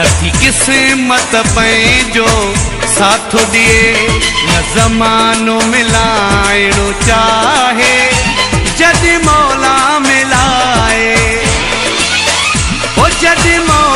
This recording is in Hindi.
नथी किस्मत पंहिंजो साथ दिए न ज़मानो मिलाइणो चाहे जॾहिं मौला मिलाए। ओ जॾहिं मौला